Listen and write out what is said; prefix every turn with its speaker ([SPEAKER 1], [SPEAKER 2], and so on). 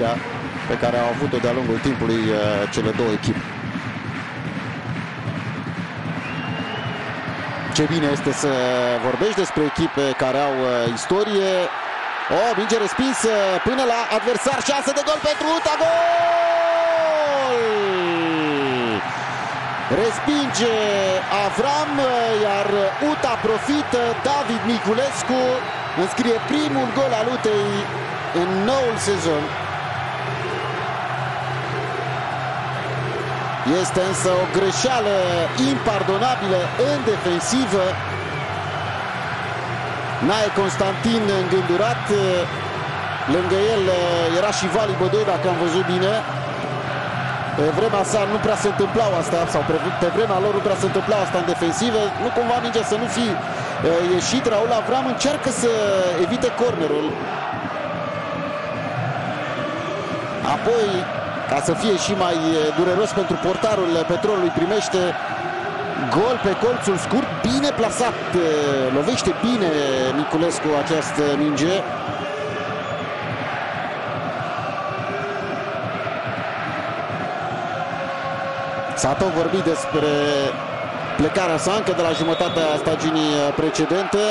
[SPEAKER 1] pregătirea pe care au avut-o de-a lungul timpului uh, cele două echipe. Ce bine este să vorbești despre echipe care au uh, istorie. O, minge respinsă până la adversar, șansă de gol pentru Uta, gol! Respinge Avram, iar Uta profită, David Niculescu înscrie primul gol al Utei în noul sezon. Este însă o greșeală impardonabilă în defensivă. Nae Constantin îngândurat. Lângă el era și Vali Bădoi, dacă am văzut bine. Pe vremea sa nu prea se întâmplau asta, sau pe vremea lor nu prea se întâmplau asta în defensivă. Nu cumva mingea să nu fi ieșit. Raul Avram încearcă să evite cornerul. Apoi ca să fie și mai dureros pentru portarul Petrolului, primește gol pe colțul scurt, bine plasat, lovește bine Niculescu această minge. S-a tot vorbit despre plecarea sa încă de la jumătatea staginii precedente.